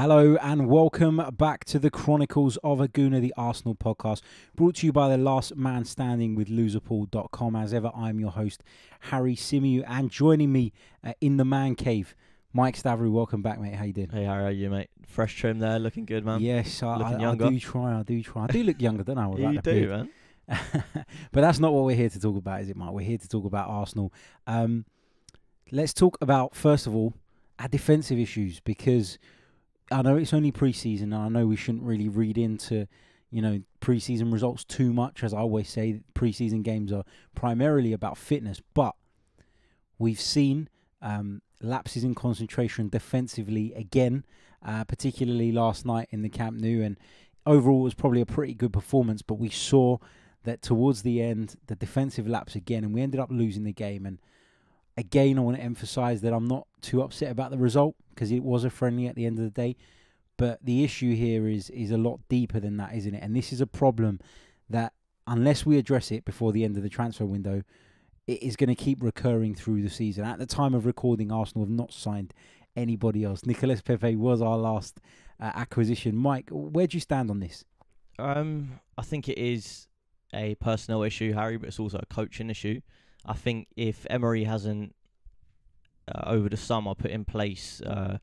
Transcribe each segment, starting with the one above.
Hello and welcome back to the Chronicles of a Gooner, the Arsenal podcast, brought to you by the last man standing with loserpool.com. As ever, I'm your host, Harry Symeou, and joining me uh, in the man cave, Mike Stavrou. Welcome back, mate. How you doing? Hey, how are you, mate? Fresh trim there, looking good, man. Yes, I, Looking I, I younger. do try. I do try. I do look younger, don't I? Without you do, beard? man. but that's not what we're here to talk about, is it, Mike? We're here to talk about Arsenal. Um, let's talk about first of all our defensive issues because I know it's only pre-season, and I know we shouldn't really read into you know pre-season results too much. As I always say, pre-season games are primarily about fitness, but we've seen um, lapses in concentration defensively again, uh, particularly last night in the Camp Nou, and overall it was probably a pretty good performance. But we saw that towards the end, the defensive lapse again, and we ended up losing the game. And again, I want to emphasize that I'm not too upset about the result because it was a friendly at the end of the day. But the issue here is is a lot deeper than that, isn't it? And this is a problem that unless we address it before the end of the transfer window, it is going to keep recurring through the season. At the time of recording, Arsenal have not signed anybody else. Nicolas Pepe was our last uh, acquisition. Mike, where do you stand on this? Um, I think it is a personnel issue, Harry, but it's also a coaching issue. I think if Emery hasn't uh, over the summer put in place uh,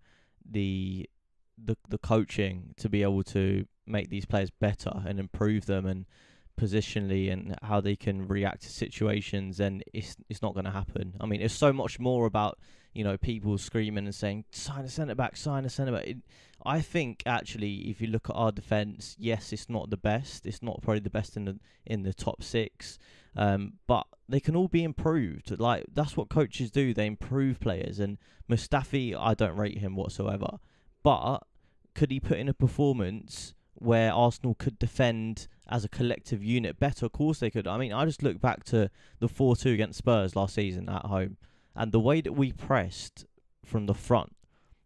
the the the coaching to be able to make these players better and improve them and positionally and how they can react to situations, then it's it's not going to happen. I mean, it's so much more about you know people screaming and saying sign a centre back, sign a centre back. It, I think actually, if you look at our defence, yes, it's not the best. It's not probably the best in the in the top six, um, but they can all be improved. Like that's what coaches do. They improve players. And Mustafi, I don't rate him whatsoever. But could he put in a performance where Arsenal could defend as a collective unit better? Of course they could. I mean, I just look back to the four-two against Spurs last season at home, and the way that we pressed from the front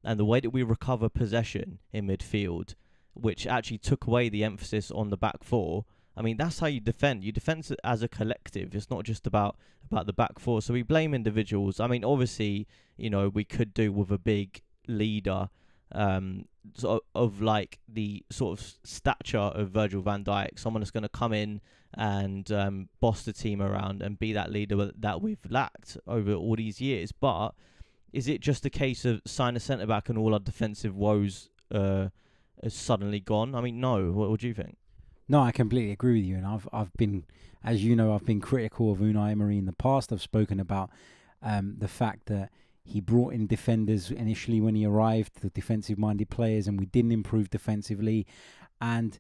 and the way that we recover possession in midfield, which actually took away the emphasis on the back four. I mean, that's how you defend. You defend as a collective. It's not just about about the back four. So we blame individuals. I mean, obviously, you know, we could do with a big leader um, sort of, of like the sort of stature of Virgil van Dijk, someone that's going to come in and um, boss the team around and be that leader that we've lacked over all these years. But is it just a case of sign a centre back and all our defensive woes uh, suddenly gone? I mean, no. What, what do you think? No, I completely agree with you, and I've I've been, as you know, I've been critical of Unai Emery in the past. I've spoken about um, the fact that he brought in defenders initially when he arrived, the defensive-minded players, and we didn't improve defensively. And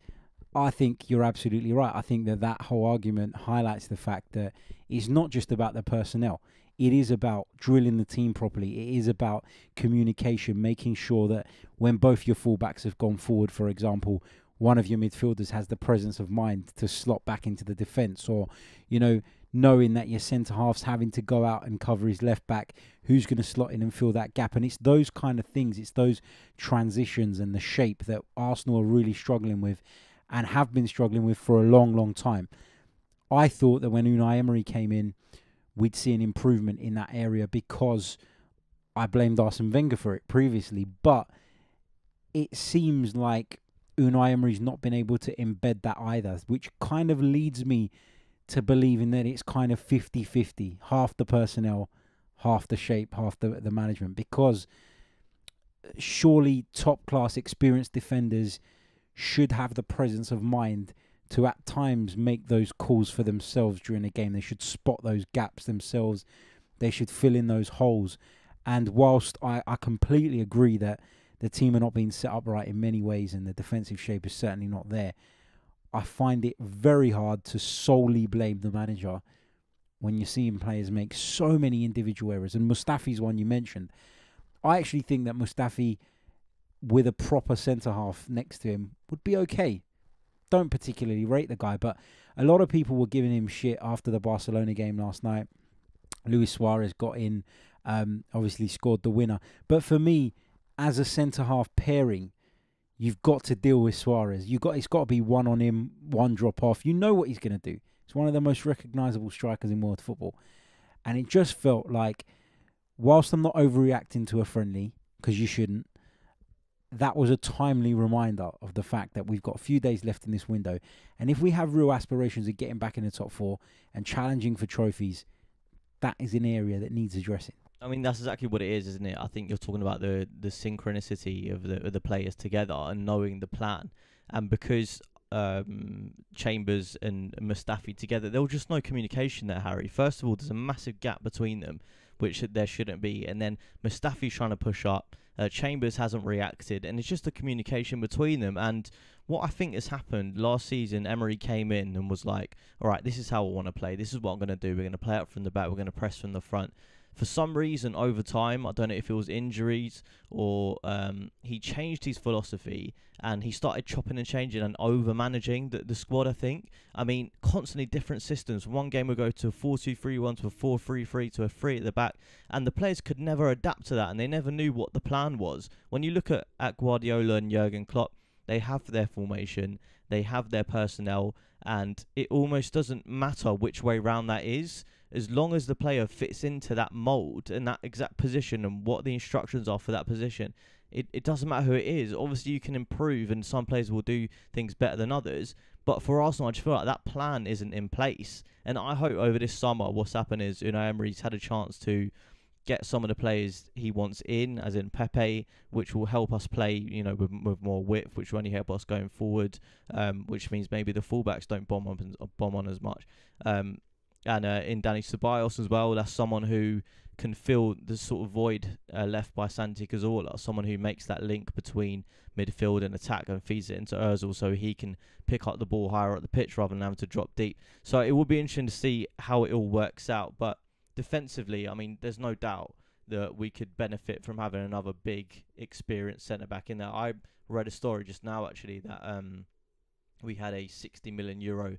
I think you're absolutely right. I think that that whole argument highlights the fact that it's not just about the personnel. It is about drilling the team properly. It is about communication, making sure that when both your fullbacks have gone forward, for example, one of your midfielders has the presence of mind to slot back into the defence, or you know, knowing that your centre half's having to go out and cover his left back, who's going to slot in and fill that gap? And it's those kind of things, it's those transitions and the shape that Arsenal are really struggling with and have been struggling with for a long, long time. I thought that when Unai Emery came in, we'd see an improvement in that area because I blamed Arsene Wenger for it previously, but it seems like Unai Emery's not been able to embed that either, which kind of leads me to believing that it's kind of 50-50, half the personnel, half the shape, half the, the management, because uh, surely top-class experienced defenders should have the presence of mind to at times make those calls for themselves during a game. They should spot those gaps themselves. They should fill in those holes. And whilst I, I completely agree that the team are not being set up right in many ways and the defensive shape is certainly not there, I find it very hard to solely blame the manager when you're seeing players make so many individual errors. And Mustafi's one you mentioned. I actually think that Mustafi, with a proper centre half next to him, would be okay. Don't particularly rate the guy, but a lot of people were giving him shit after the Barcelona game last night. Luis Suarez got in, um, obviously scored the winner. But for me, as a centre half pairing, you've got to deal with Suarez. You got it's got to be one on him, one drop off. You know what he's going to do. It's one of the most recognisable strikers in world football, and it just felt like, whilst I'm not overreacting to a friendly because you shouldn't, that was a timely reminder of the fact that we've got a few days left in this window. And if we have real aspirations of getting back in the top four and challenging for trophies, that is an area that needs addressing. I mean, that's exactly what it is, isn't it? I think you're talking about the the synchronicity of the of the players together and knowing the plan. And because um, Chambers and Mustafi together, there was just no communication there, Harry. First of all, there's a massive gap between them, which there shouldn't be. And then Mustafi's trying to push up. Uh, Chambers hasn't reacted, and it's just the communication between them. And what I think has happened last season, Emery came in and was like, "All right, this is how I want to play. This is what I'm going to do. We're going to play up from the back. We're going to press from the front." For some reason, over time, I don't know if it was injuries or um, he changed his philosophy and he started chopping and changing and over managing the, the squad. I think. I mean, constantly different systems. One game would go to a 4 2 3 1 to a 4 3 3 to a 3 at the back, and the players could never adapt to that and they never knew what the plan was. When you look at, at Guardiola and Jurgen Klopp, they have their formation, they have their personnel, and it almost doesn't matter which way round that is as long as the player fits into that mold and that exact position and what the instructions are for that position, it, it doesn't matter who it is. Obviously, you can improve, and some players will do things better than others. But for Arsenal, I just feel like that plan isn't in place. And I hope over this summer, what's happened is Unai Emery's had a chance to get some of the players he wants in, as in Pepe, which will help us play, you know, with, with more width, which will only help us going forward. Um, which means maybe the fullbacks don't bomb on bomb on as much. Um, and uh, in Dani Ceballos as well. That's someone who can fill the sort of void uh, left by Santi Cazorla, someone who makes that link between midfield and attack and feeds it into Ozil so he can pick up the ball higher up the pitch rather than having to drop deep. So it will be interesting to see how it all works out. But defensively, I mean, there's no doubt that we could benefit from having another big, experienced centre back in there. I read a story just now actually that um, we had a 60 million euro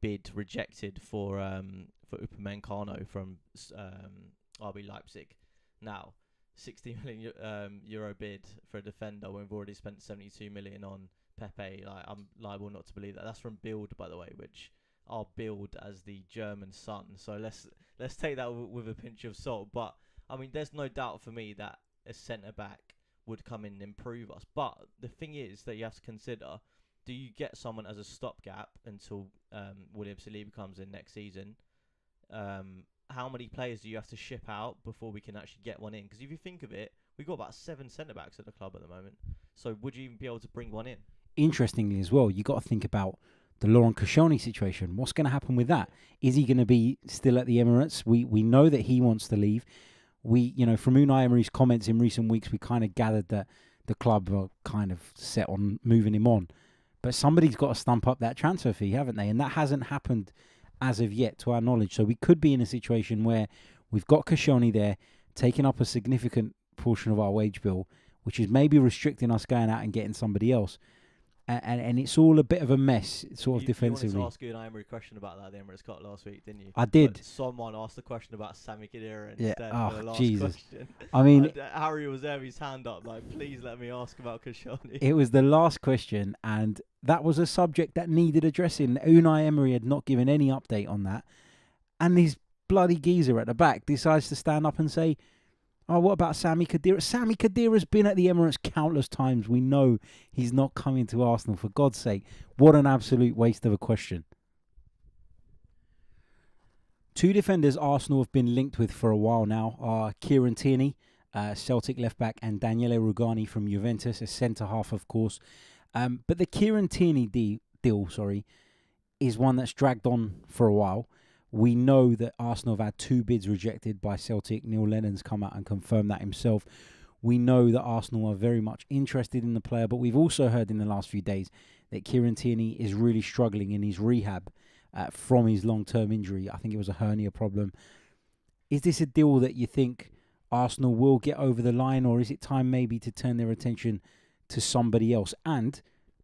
bid rejected for um, for Upamecano from um, RB Leipzig. Now, 60 million um, euro bid for a defender when we've already spent 72 million on Pepe. Like, I'm liable not to believe that. That's from Bild, by the way, which are billed as the German Sun. So let's let's take that w- with a pinch of salt. But I mean, there's no doubt for me that a centre back would come in and improve us. But the thing is that you have to consider do you get someone as a stopgap until um, William Saliba comes in next season? Um, how many players do you have to ship out before we can actually get one in? Because if you think of it, we've got about seven centre backs at the club at the moment. So would you even be able to bring one in? Interestingly, as well, you got to think about the Laurent Koscielny situation. What's going to happen with that? Is he going to be still at the Emirates? We we know that he wants to leave. We you know from Unai Emery's comments in recent weeks, we kind of gathered that the club are kind of set on moving him on. But somebody's got to stump up that transfer fee, haven't they? And that hasn't happened as of yet, to our knowledge. So we could be in a situation where we've got Koscielny there taking up a significant portion of our wage bill, which is maybe restricting us going out and getting somebody else and, and it's all a bit of a mess, sort of defensively. You wanted to ask you an Emery question about that at the Emirates Cup last week, didn't you? I did. But someone asked a question about Sami Khedira yeah. instead oh, the last Jesus. question. I mean, Harry was there, his hand up, like, please let me ask about Koscielny. It was the last question, and that was a subject that needed addressing. Unai Emery had not given any update on that, and this bloody geezer at the back decides to stand up and say, Oh, what about Sami Khedira? Sami Khedira's been at the Emirates countless times. We know he's not coming to Arsenal. For God's sake, what an absolute waste of a question. Two defenders Arsenal have been linked with for a while now are Kieran Tierney, uh, Celtic left back, and Daniele Rugani from Juventus, a centre half, of course. Um, but the Kieran Tierney de- deal, sorry, is one that's dragged on for a while. We know that Arsenal have had two bids rejected by Celtic. Neil Lennon's come out and confirmed that himself. We know that Arsenal are very much interested in the player, but we've also heard in the last few days that Kieran Tierney is really struggling in his rehab uh, from his long term injury. I think it was a hernia problem. Is this a deal that you think Arsenal will get over the line, or is it time maybe to turn their attention to somebody else? And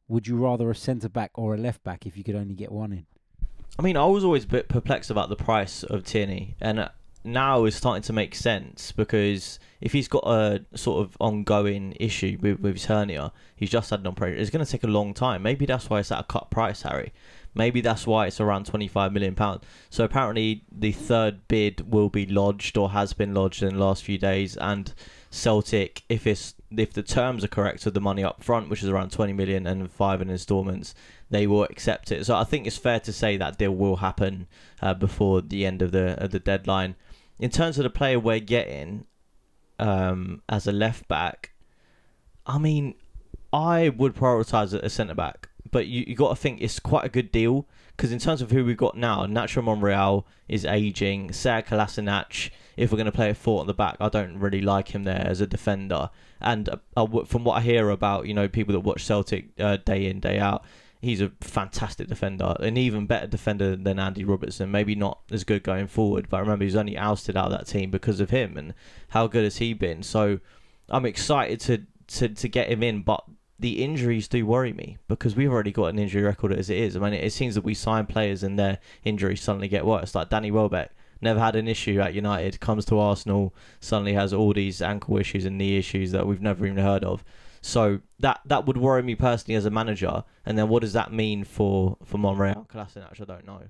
would you rather a centre back or a left back if you could only get one in? I mean, I was always a bit perplexed about the price of Tierney, and uh, now it's starting to make sense because if he's got a sort of ongoing issue with, with his hernia, he's just had an operation. It's going to take a long time. Maybe that's why it's at a cut price, Harry. Maybe that's why it's around 25 million pounds. So apparently the third bid will be lodged or has been lodged in the last few days, and Celtic, if it's if the terms are correct with the money up front, which is around 20 million and five in instalments, they will accept it. So I think it's fair to say that deal will happen uh, before the end of the of the deadline. In terms of the player we're getting um, as a left back, I mean, I would prioritise a centre back but you, you got to think it's quite a good deal because in terms of who we've got now, Nacho Monreal is aging. Sead Kolasinac, if we're going to play a four on the back, I don't really like him there as a defender. And uh, uh from what I hear about you know people that watch Celtic uh, day in day out, he's a fantastic defender, an even better defender than Andy Robertson. Maybe not as good going forward, but I remember he's only ousted out of that team because of him. And how good has he been? So I'm excited to to, to get him in, but the injuries do worry me because we've already got an injury record as it is. I mean, it seems that we sign players and their injuries suddenly get worse. Like Danny Welbeck, never had an issue at United, comes to Arsenal, suddenly has all these ankle issues and knee issues that we've never even heard of. So that that would worry me personally as a manager. And then what does that mean for for Monreal? I don't know.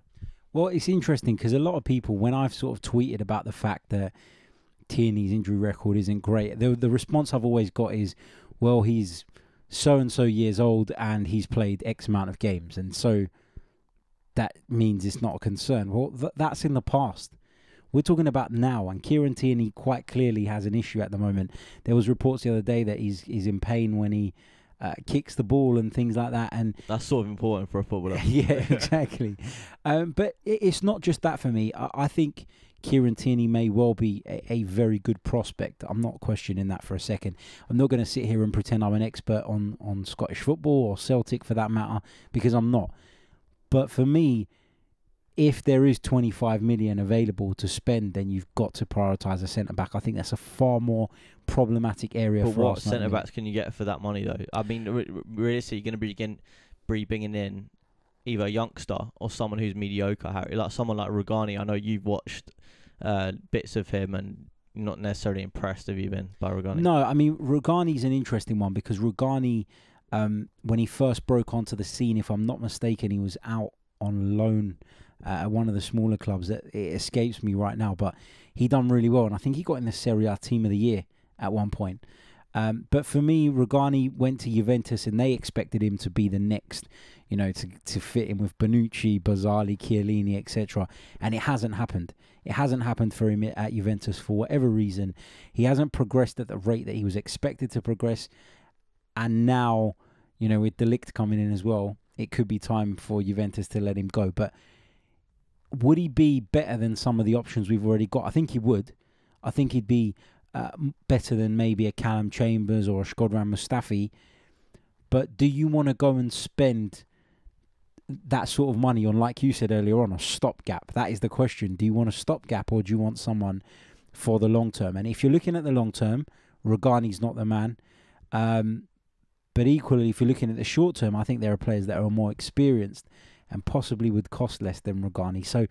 Well, it's interesting because a lot of people, when I've sort of tweeted about the fact that Tierney's injury record isn't great, the the response I've always got is, well, he's so and so years old and he's played X amount of games, and so that means it's not a concern. Well, th- that's in the past. We're talking about now, and Kieran Tierney quite clearly has an issue at the moment. There was reports the other day that he's he's in pain when he uh, kicks the ball and things like that, and that's sort of important for a footballer. yeah, exactly. um, but it, it's not just that for me. I, I think Kieran Tierney may well be a, a, very good prospect. I'm not questioning that for a second. I'm not going to sit here and pretend I'm an expert on, on Scottish football or Celtic for that matter, because I'm not. But for me, if there is 25 million available to spend, then you've got to prioritise a centre back. I think that's a far more problematic area but for what centre backs can you get for that money though? I mean, re- realistically, you're going to be bringing in either a youngster or someone who's mediocre, Harry. Like someone like Rugani. I know you've watched uh, bits of him and not necessarily impressed. Have you been by Rugani? No, I mean Rugani's an interesting one because Rugani, um, when he first broke onto the scene, if I'm not mistaken, he was out on loan at one of the smaller clubs. That it escapes me right now, but he done really well, and I think he got in the Serie A Team of the Year at one point. Um, but for me, Rugani went to Juventus, and they expected him to be the next you know, to, to fit in with Bonucci, Barzagli, Chiellini, etc. And it hasn't happened. It hasn't happened for him at Juventus for whatever reason. He hasn't progressed at the rate that he was expected to progress. And now, you know, with de Ligt coming in as well, it could be time for Juventus to let him go. But would he be better than some of the options we've already got? I think he would. I think he'd be uh, better than maybe a Calum Chambers or a Shkodran Mustafi. But do you want to go and spend that sort of money on, like you said earlier on, a stopgap? That is the question. Do you want a stopgap or do you want someone for the long term? And if you're looking at the long term, Rugani's not the man. Um, but equally, if you're looking at the short term, I think there are players that are more experienced and possibly would cost less than Rugani. So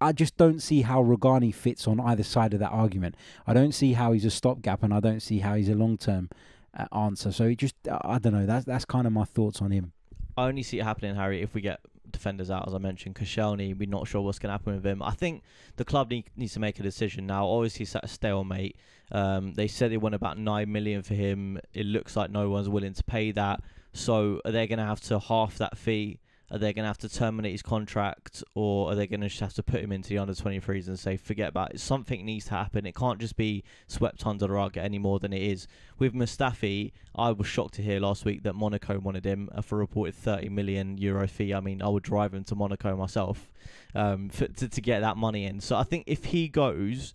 I just don't see how Rugani fits on either side of that argument. I don't see how he's a stopgap, and I don't see how he's a long term uh, answer. So it just, I don't know. That's that's kind of my thoughts on him. I only see it happening, Harry, if we get defenders out, as I mentioned. Koscielny, we're not sure what's going to happen with him. I think the club need, needs to make a decision now. Obviously, it's at a stalemate. Um, they said they want about nine million for him. It looks like no one's willing to pay that. So are they going to have to half that fee are they going to have to terminate his contract, or are they going to just have to put him into the under 23s and say, forget about it? Something needs to happen. It can't just be swept under the rug any more than it is. With Mustafi, I was shocked to hear last week that Monaco wanted him for a reported 30 million euro fee. I mean, I would drive him to Monaco myself um, for, to, to get that money in. So I think if he goes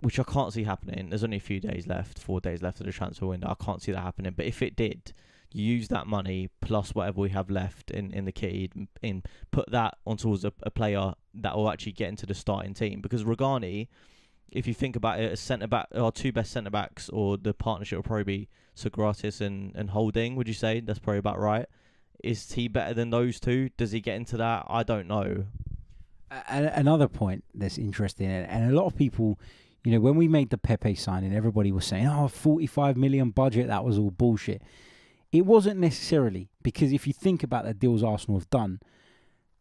which I can't see happening. There's only a few days left, four days left of the transfer window. I can't see that happening. But if it did, use that money plus whatever we have left in, in the kit in put that on towards a, a player that will actually get into the starting team because Rugani if you think about it, a centre back, our two best centre backs, or the partnership will probably be Sokratis and, and Holding. Would you say that's probably about right? Is he better than those two? Does he get into that? I don't know. another point that's interesting, and a lot of people, you know, when we made the Pepe signing, everybody was saying, "Oh, 45 million budget, that was all bullshit." It wasn't necessarily because if you think about the deals Arsenal have done,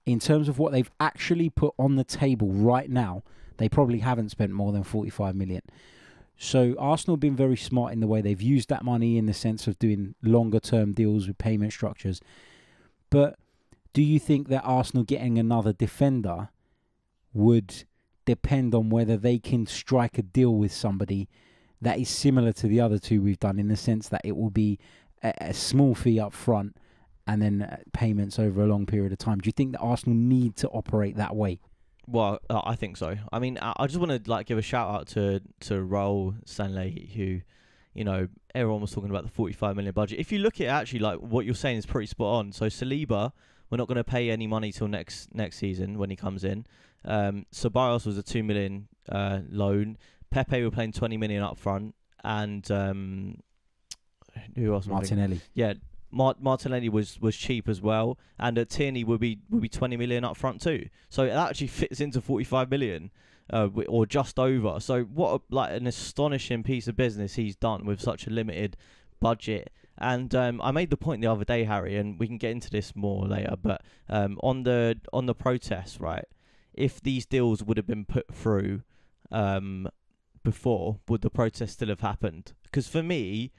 in terms of what they've actually put on the table right now, they probably haven't spent more than 45 million. So Arsenal have been very smart in the way they've used that money in the sense of doing longer term deals with payment structures. But do you think that Arsenal getting another defender would depend on whether they can strike a deal with somebody that is similar to the other two we've done in the sense that it will be a, a small fee up front and then uh, payments over a long period of time. Do you think that Arsenal need to operate that way? Well, uh, I think so. I mean, I, just want to like give a shout out to to Raul Sanllehi, who, you know, everyone was talking about the 45 million budget. If you look at actually, like what you're saying is pretty spot on. So Saliba, we're not going to pay any money till next next season when he comes in. Um, Ceballos was a two million uh, loan. Pepe were playing 20 million up front, and um, who else? am I thinking? Martinelli. Yeah, Mart- Martinelli was was cheap as well, and uh, Tierney would be would be 20 million up front too. So it actually fits into 45 million. Uh, or just over. So what a, like an astonishing piece of business he's done with such a limited budget. And um, I made the point the other day, Harry, and we can get into this more later. But um, on the on the protests, right? If these deals would have been put through um, before, would the protest still have happened? Because for me,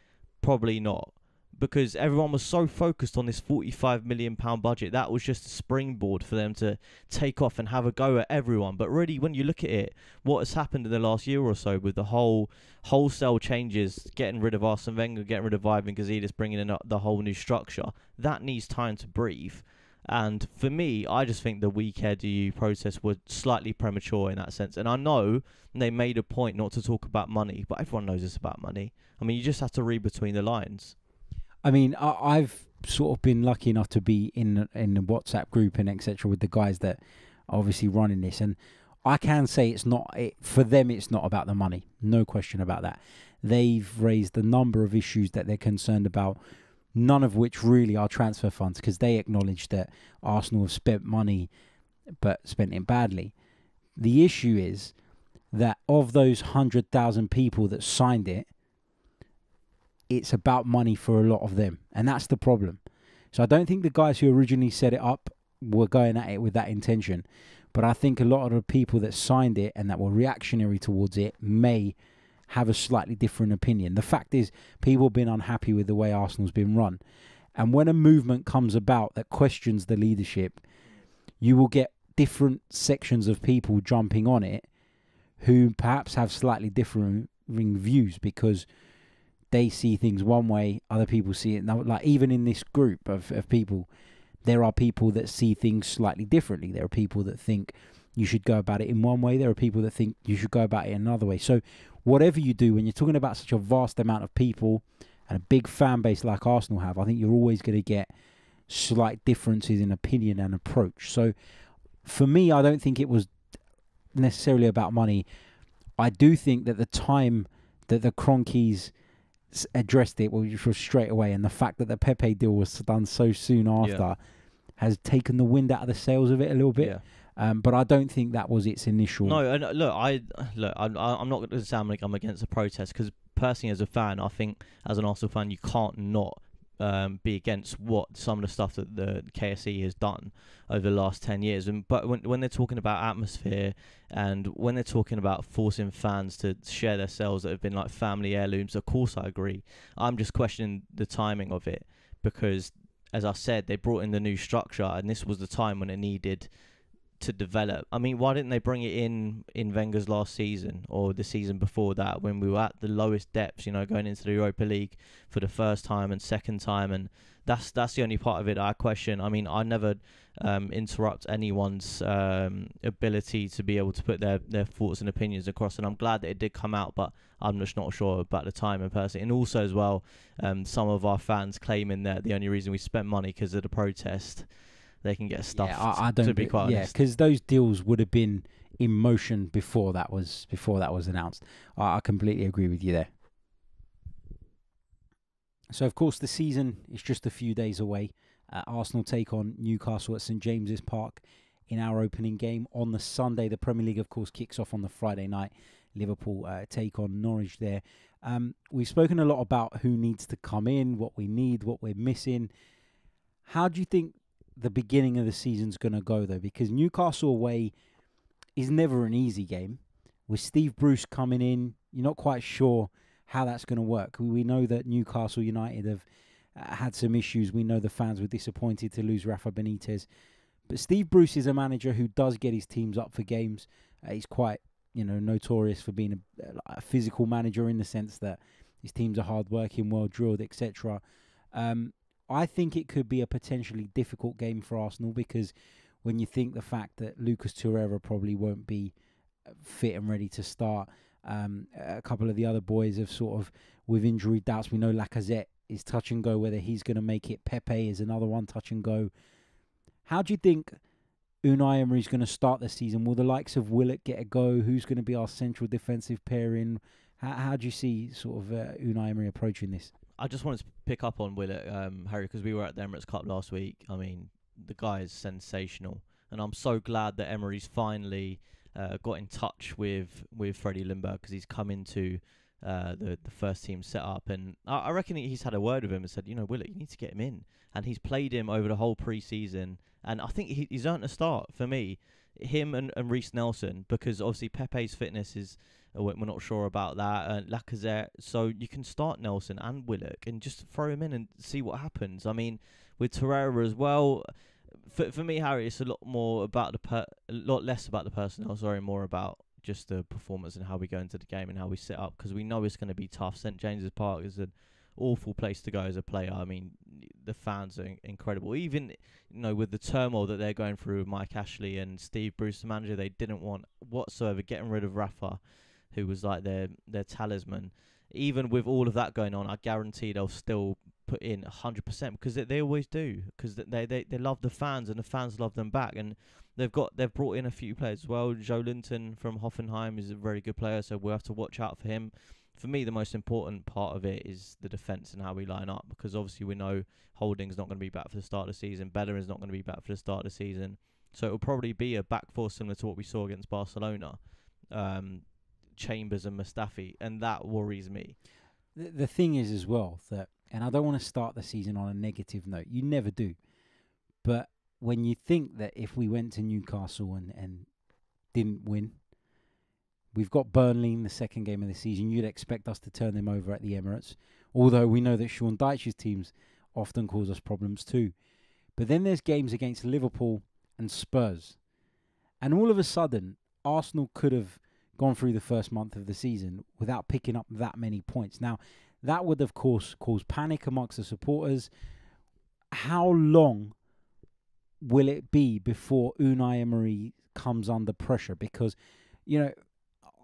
probably not. Because everyone was so focused on this 45 million pound budget, that was just a springboard for them to take off and have a go at everyone. But really, when you look at it, what has happened in the last year or so with the whole wholesale changes, getting rid of Arsene Wenger, getting rid of Ivan Gazidis, bringing in the whole new structure, that needs time to breathe. And for me, I just think the We Care Do You process was slightly premature in that sense. And I know they made a point not to talk about money, but everyone knows it's about money. I mean, you just have to read between the lines. I mean, I, I've sort of been lucky enough to be in in the WhatsApp group and etc. with the guys that are obviously running this, and I can say it's not it, for them. It's not about the money, no question about that. They've raised a number of issues that they're concerned about, none of which really are transfer funds because they acknowledge that Arsenal have spent money, but spent it badly. The issue is that of those hundred thousand people that signed it, it's about money for a lot of them, and that's the problem. So I don't think the guys who originally set it up were going at it with that intention, but I think a lot of the people that signed it and that were reactionary towards it may have a slightly different opinion. The fact is, people have been unhappy with the way Arsenal's been run, and when a movement comes about that questions the leadership, you will get different sections of people jumping on it who perhaps have slightly differing views because they see things one way, other people see it. Like even in this group of, of people, there are people that see things slightly differently. There are people that think you should go about it in one way. There are people that think you should go about it another way. So whatever you do, when you're talking about such a vast amount of people and a big fan base like Arsenal have, I think you're always going to get slight differences in opinion and approach. So for me, I don't think it was necessarily about money. I do think that the time that the Kroenkes addressed it, which was straight away, and the fact that the Pepe deal was done so soon after, has taken the wind out of the sails of it a little bit. Yeah. Um, but I don't think that was its initial. No, and uh, look, I look, I'm, I'm not going to sound like I'm against the protest because personally, as a fan, I think as an Arsenal fan, you can't not um, be against what some of the stuff that the KSE has done over the last ten years. And but when when they're talking about atmosphere and when they're talking about forcing fans to share their cells that have been like family heirlooms, of course I agree. I'm just questioning the timing of it because, as I said, they brought in the new structure, and this was the time when it needed to develop. I mean, why didn't they bring it in in Wenger's last season or the season before that when we were at the lowest depths? You know, going into the Europa League for the first time and second time, and that's that's the only part of it I question. I mean, I never um, interrupt anyone's um, ability to be able to put their their thoughts and opinions across, and I'm glad that it did come out, but I'm just not sure about the time and person. And also as well, um, some of our fans claiming that the only reason we spent money because of the protest. They can get stuffed. Yeah, I, I don't to be quite yeah, because those deals would have been in motion before that was before that was announced. I, I completely agree with you there. So of course the season is just a few days away. Uh, Arsenal take on Newcastle at St James's Park in our opening game on the Sunday. The Premier League, of course, kicks off on the Friday night. Liverpool uh, take on Norwich there. Um, we've spoken a lot about who needs to come in, what we need, what we're missing. How do you think the beginning of the season's going to go though, because Newcastle away is never an easy game. With Steve Bruce coming in, you're not quite sure how that's going to work. We know that Newcastle United have uh, had some issues. We know the fans were disappointed to lose Rafa Benitez. But Steve Bruce is a manager who does get his teams up for games. Uh, he's quite, you know, notorious for being a, a, physical manager in the sense that his teams are hard-working, well drilled, etc. Um, I think it could be a potentially difficult game for Arsenal because when you think the fact that Lucas Torreira probably won't be uh, fit and ready to start, um, a couple of the other boys have sort of with injury doubts. We know Lacazette is touch and go whether he's going to make it. Pepe is another one touch and go. How do you think Unai Emery is going to start the season? Will the likes of Willock get a go? Who's going to be our central defensive pairing? How, how do you see sort of uh, Unai Emery approaching this? I just wanted to pick up on Willock, um, Harry, because we were at the Emirates Cup last week. I mean, the guy is sensational, and I'm so glad that Emery's finally uh, got in touch with with Freddie Ljungberg because he's come into uh, the the first team setup, and I, I reckon he's had a word with him and said, you know, Willock, you need to get him in, and he's played him over the whole pre-season, and I think he, he's earned a start for me, him and, and Reiss Nelson, because obviously Pepe's fitness is. We're not sure about that. Uh, Lacazette, so you can start Nelson and Willock and just throw him in and see what happens. I mean, with Torreira as well, for for me, Harry, it's a lot more about the per, a lot less about the personnel. Sorry, more about just the performance and how we go into the game and how we set up because we know it's going to be tough. St James's Park is an awful place to go as a player. I mean, the fans are incredible. Even you know with the turmoil that they're going through with Mike Ashley and Steve Bruce, the manager, they didn't want whatsoever getting rid of Rafa, who was like their their talisman. Even with all of that going on, I guarantee they'll still put in 100% because they, they always do because they, they they love the fans and the fans love them back and they've got they've brought in a few players as well. Joelinton from Hoffenheim is a very good player, so we'll have to watch out for him. For me, the most important part of it is the defence and how we line up because obviously we know Holding's not going to be back for the start of the season. Bellerin's not going to be back for the start of the season, so it'll probably be a back four similar to what we saw against Barcelona. Um, Chambers and Mustafi, and that worries me. The, the thing is as well that and I don't want to start the season on a negative note. You never do. But when you think that if we went to Newcastle and, and didn't win, we've got Burnley in the second game of the season. You'd expect us to turn them over at the Emirates. Although we know that Sean Dyche's teams often cause us problems too. But then there's games against Liverpool and Spurs. And all of a sudden, Arsenal could have gone through the first month of the season without picking up that many points. Now, that would, of course, cause panic amongst the supporters. How long will it be before Unai Emery comes under pressure? Because, you know,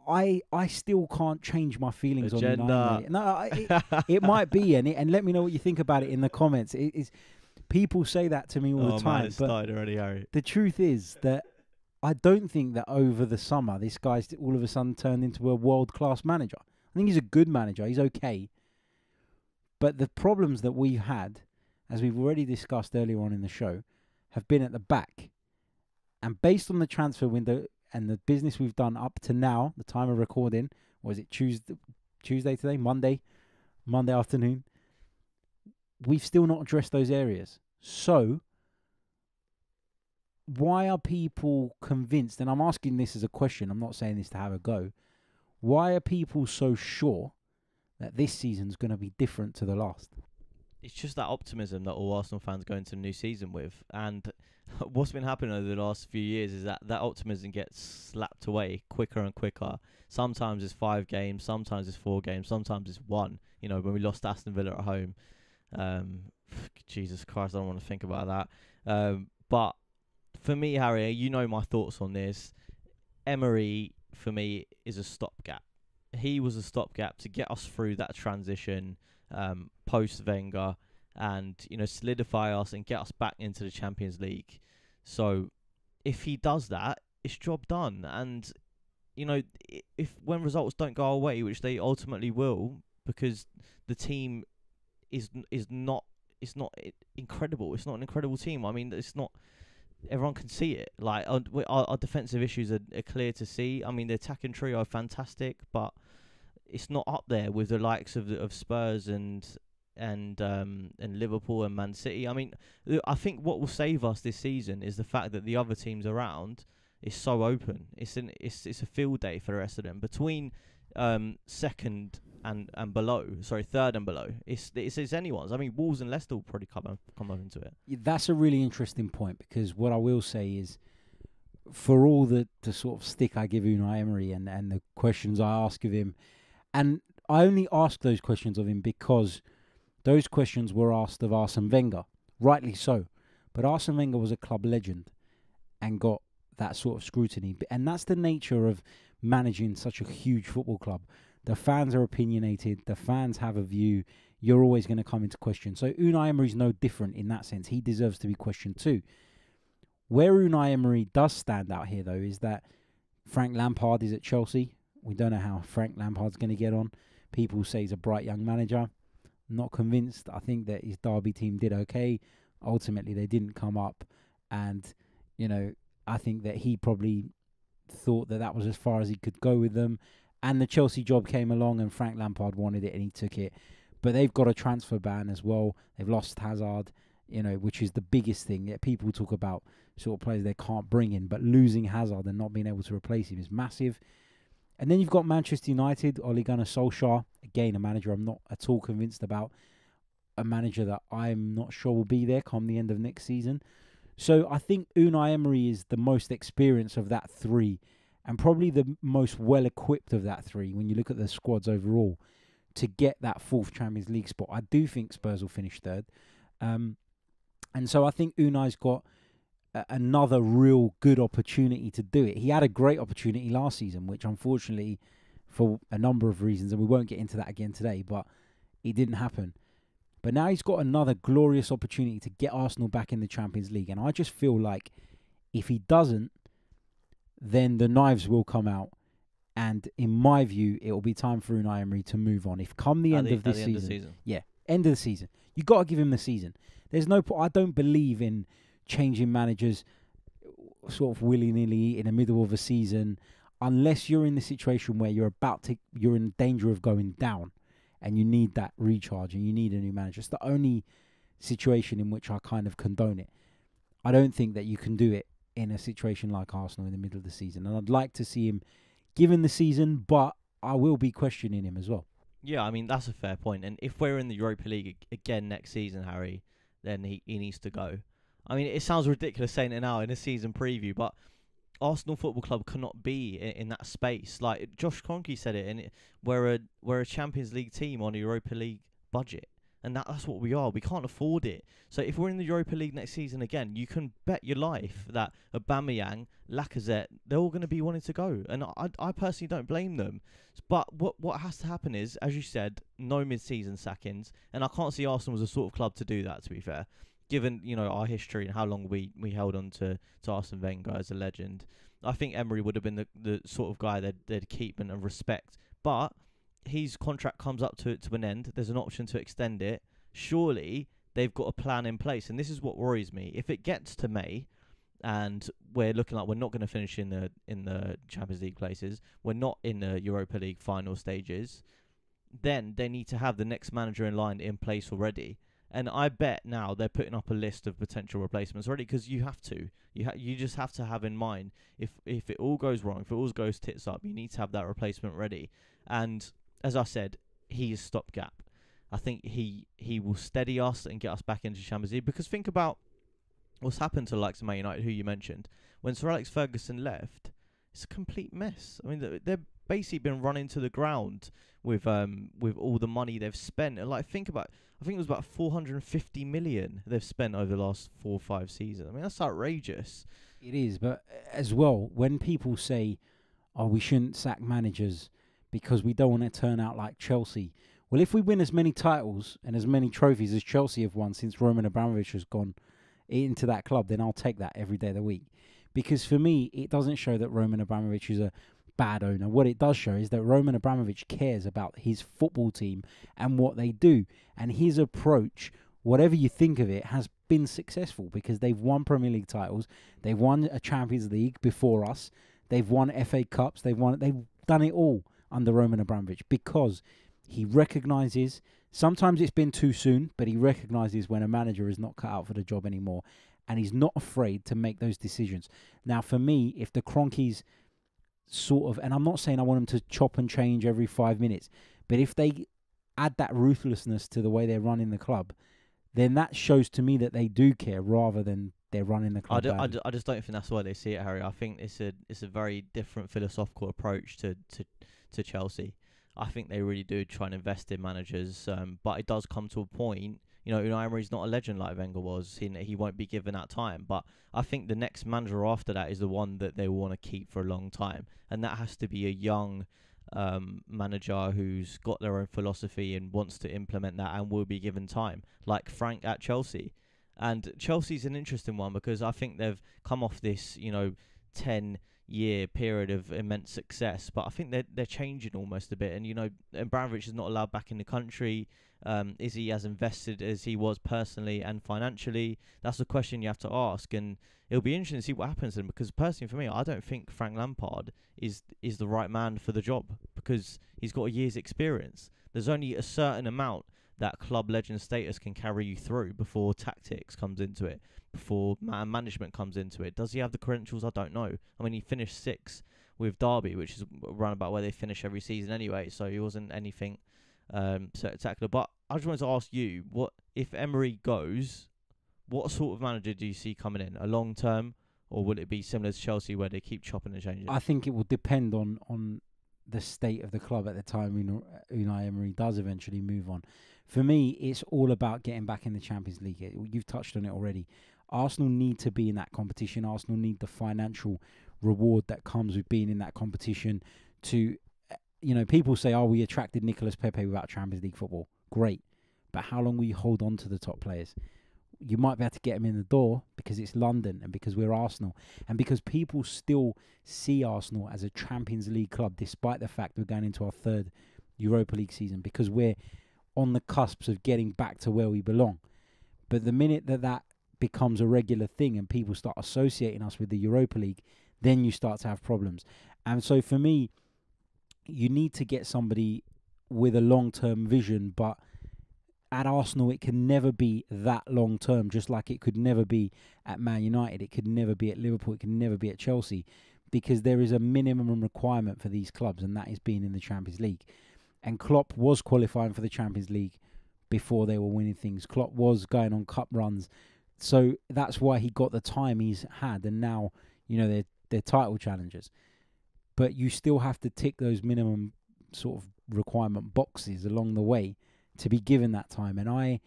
I I still can't change my feelings Agenda. on Unai Emery. No, it, it might be, and it, and let me know what you think about it in the comments. It is people say that to me all oh the time, man, but already, the truth is that I don't think that over the summer this guy's all of a sudden turned into a world class manager. I think he's a good manager. He's okay, but the problems that we've had, as we've already discussed earlier on in the show, have been at the back. And based on the transfer window and the business we've done up to now, the time of recording, was it Tuesday, Tuesday today, Monday, Monday afternoon, we've still not addressed those areas. So, why are people convinced? And I'm asking this as a question, I'm not saying this to have a go. Why are people so sure that this season's going to be different to the last. It's just that optimism that all Arsenal fans go into the new season with, and what's been happening over the last few years is that that optimism gets slapped away quicker and quicker. Sometimes it's five games, sometimes it's four games, sometimes it's one. You know, when we lost Aston Villa at home, um, Jesus Christ, I don't want to think about that. Um, but for me, Harry, you know my thoughts on this. Emery, for me, is a stopgap he was a stopgap to get us through that transition um, post Wenger and you know solidify us and get us back into the Champions League. So if he does that, it's job done. And you know if when results don't go our way, which they ultimately will, because the team is is not it's not incredible. It's not an incredible team. I mean, it's not everyone can see it. Like our, our, defensive issues are, are, clear to see. I mean, the attacking trio are fantastic, but it's not up there with the likes of of Spurs and and um, and Liverpool and Man City. I mean, I think what will save us this season is the fact that the other teams around is so open. It's an it's it's a field day for the rest of them between um, second and and below. Sorry, third and below. It's it's, it's anyone's. I mean, Wolves and Leicester will probably come up, come up into it. Yeah, That's a really interesting point because what I will say is, for all the, the sort of stick I give Unai Emery and, and the questions I ask of him, and I only ask those questions of him because those questions were asked of Arsene Wenger, rightly so. But Arsene Wenger was a club legend and got that sort of scrutiny. And that's the nature of managing such a huge football club. The fans are opinionated, the fans have a view, you're always going to come into question. So Unai Emery is no different in that sense. He deserves to be questioned too. Where Unai Emery does stand out here, though, is that Frank Lampard is at Chelsea. We don't know how Frank Lampard's going to get on. People say he's a bright young manager. Not convinced. I think that his Derby team did okay. Ultimately, they didn't come up, and you know, I think that he probably thought that that was as far as he could go with them. And the Chelsea job came along, and Frank Lampard wanted it, and he took it. But they've got a transfer ban as well. They've lost Hazard, you know, which is the biggest thing that people talk about sort of players they can't bring in. But losing Hazard and not being able to replace him is massive. And then you've got Manchester United, Ole Gunnar Solskjaer, again a manager I'm not at all convinced about, a manager that I'm not sure will be there come the end of next season. So I think Unai Emery is the most experienced of that three, and probably the most well equipped of that three when you look at the squads overall to get that fourth Champions League spot. I do think Spurs will finish third, um, and so I think Unai's got a- another real good opportunity to do it. He had a great opportunity last season, which unfortunately, for a number of reasons, and we won't get into that again today, but it didn't happen. But now he's got another glorious opportunity to get Arsenal back in the Champions League, and I just feel like if he doesn't, then the knives will come out. And in my view, it will be time for Unai Emery to move on. If come the end the- of this the end of season, yeah, end of the season. You got to give him the season. There's no. I don't believe in changing managers sort of willy nilly in the middle of a season, unless you're in the situation where you're about to, you're in danger of going down, and you need that recharge and you need a new manager. It's the only situation in which I kind of condone it. I don't think that you can do it in a situation like Arsenal in the middle of the season, and I'd like to see him given the season, but I will be questioning him as well. Yeah, I mean that's a fair point. And if we're in the Europa League again next season, Harry, then he, he needs to go. I mean, it sounds ridiculous saying it now in a season preview, but Arsenal Football Club cannot be in, in that space. Like Josh Kroenke said it, and it, we're a we're a Champions League team on a Europa League budget, and that, that's what we are. We can't afford it. So if we're in the Europa League next season again, you can bet your life that Aubameyang, Lacazette, they're all going to be wanting to go, and I I personally don't blame them. But what what has to happen is, as you said, no mid-season sackings, and I can't see Arsenal as a sort of club to do that. To be fair, given you know our history and how long we, we held on to, to Arsene Wenger as a legend, I think Emery would have been the, the sort of guy they'd, they'd keep and, and respect. But his contract comes up to to an end. There's an option to extend it. Surely they've got a plan in place, and this is what worries me. If it gets to May, and we're looking like we're not going to finish in the in the Champions League places, we're not in the Europa League final stages, then they need to have the next manager in line in place already. And I bet now they're putting up a list of potential replacements already because you have to. You ha- you just have to have in mind if if it all goes wrong, if it all goes tits up, you need to have that replacement ready. And as I said, he is stopgap. I think he he will steady us and get us back into Champions League because think about what's happened to the likes of Man United, who you mentioned. When Sir Alex Ferguson left, it's a complete mess. I mean, they- they've basically been run into the ground with um with all the money they've spent. And like, think about, I think it was about 450 million they've spent over the last four or five seasons. I mean, that's outrageous. It is, but uh, as well, when people say, "Oh, we shouldn't sack managers because we don't want to turn out like Chelsea," well, if we win as many titles and as many trophies as Chelsea have won since Roman Abramovich has gone into that club, then I'll take that every day of the week. Because for me, it doesn't show that Roman Abramovich is a bad owner. What it does show is that Roman Abramovich cares about his football team and what they do, and his approach, whatever you think of it, has been successful because they've won Premier League titles. They've won a Champions League before us. They've won FA Cups. They've won. They've done it all under Roman Abramovich because he recognizes Sometimes it's been too soon, but he recognises when a manager is not cut out for the job anymore, and he's not afraid to make those decisions. Now, for me, if the Kroenkes sort of, and I'm not saying I want them to chop and change every five minutes, but if they add that ruthlessness to the way they're running the club, then that shows to me that they do care rather than they're running the club. I, do, I, do, I just don't think that's the way they see it, Harry. I think it's a it's a very different philosophical approach to to, to Chelsea. I think they really do try and invest in managers, um, but it does come to a point. You know, Unai Emery's not a legend like Wenger was. He he won't be given that time. But I think the next manager after that is the one that they want to keep for a long time, and that has to be a young um, manager who's got their own philosophy and wants to implement that and will be given time, like Frank at Chelsea. And Chelsea's an interesting one because I think they've come off this, you know, 10 year period of immense success, but I think they're, they're changing almost a bit. And, you know, Abramovich is not allowed back in the country. Um, is he as invested as he was personally and financially? That's the question you have to ask. And it'll be interesting to see what happens then because personally for me, I don't think Frank Lampard is is the right man for the job because he's got a year's experience. There's only a certain amount that club legend status can carry you through before tactics comes into it, before man management comes into it. Does he have the credentials? I don't know. I mean, he finished sixth with Derby, which is around about where they finish every season anyway, so he wasn't anything um, spectacular. But I just wanted to ask you, what if Emery goes? What sort of manager do you see coming in? A long term, or will it be similar to Chelsea where they keep chopping and changing? I think it will depend on on the state of the club at the time Unai- Unai Emery does eventually move on. For me, it's all about getting back in the Champions League. You've touched on it already. Arsenal need to be in that competition. Arsenal need the financial reward that comes with being in that competition. To, you know, people say, "Oh, we attracted Nicolas Pepe without Champions League football." Great, but how long will you hold on to the top players? You might be able to get them in the door because it's London and because we're Arsenal and because people still see Arsenal as a Champions League club, despite the fact we're going into our third Europa League season, because we're on the cusps of getting back to where we belong. But the minute that that becomes a regular thing and people start associating us with the Europa League, then you start to have problems. And so for me, you need to get somebody with a long term vision, but at Arsenal, it can never be that long term, just like it could never be at Man United, it could never be at Liverpool, it could never be at Chelsea, because there is a minimum requirement for these clubs, and that is being in the Champions League. And Klopp was qualifying for the Champions League before they were winning things. Klopp was going on cup runs, so that's why he got the time he's had, and now you know they're they're title challengers. But you still have to tick those minimum sort of requirement boxes along the way to be given that time. And I,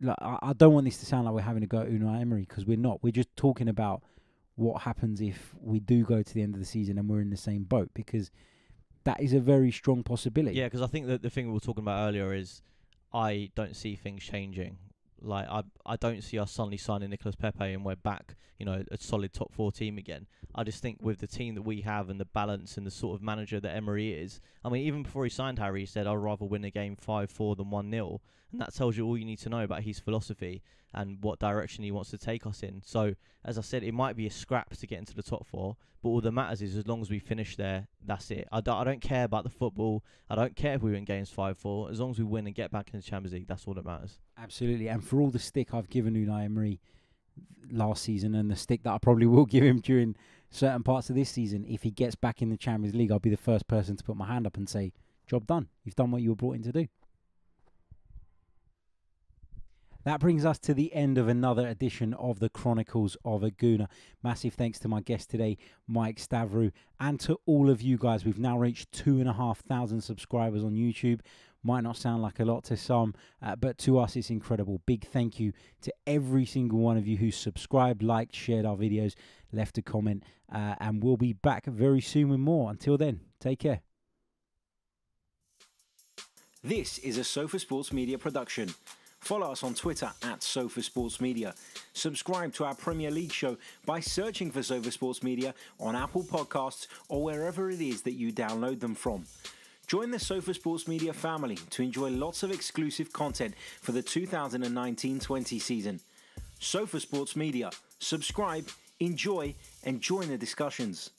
like, I don't want this to sound like we're having to go at Unai Emery because we're not. We're just talking about what happens if we do go to the end of the season and we're in the same boat because that is a very strong possibility. Yeah, because I think that the thing we were talking about earlier is I don't see things changing. Like I, I don't see us suddenly signing Nicolas Pepe and we're back, you know, a solid top four team again. I just think with the team that we have and the balance and the sort of manager that Emery is, I mean, even before he signed Harry, he said I'd rather win a game five four than one 0 and that tells you all you need to know about his philosophy and what direction he wants to take us in. So, as I said, it might be a scrap to get into the top four, but all that matters is as long as we finish there, that's it. I don't, don't care about the football. I don't care if we win games 5 4. As long as we win and get back in the Champions League, that's all that matters. Absolutely. And for all the stick I've given Unai Emery last season and the stick that I probably will give him during certain parts of this season, if he gets back in the Champions League, I'll be the first person to put my hand up and say, job done. You've done what you were brought in to do. That brings us to the end of another edition of the Chronicles of a Gooner. Massive thanks to my guest today, Mike Stavrou, and to all of you guys. We've now reached two and a half thousand subscribers on YouTube. Might not sound like a lot to some, uh, but to us it's incredible. Big thank you to every single one of you who subscribed, liked, shared our videos, left a comment, uh, and we'll be back very soon with more. Until then, take care. This is a Sofa Sports Media production. Follow us on Twitter at Sofa Sports Media. Subscribe to our Premier League show by searching for Sofa Sports Media on Apple Podcasts or wherever it is that you download them from. Join the Sofa Sports Media family to enjoy lots of exclusive content for the 2019 20 season. Sofa Sports Media. Subscribe, enjoy, and join the discussions.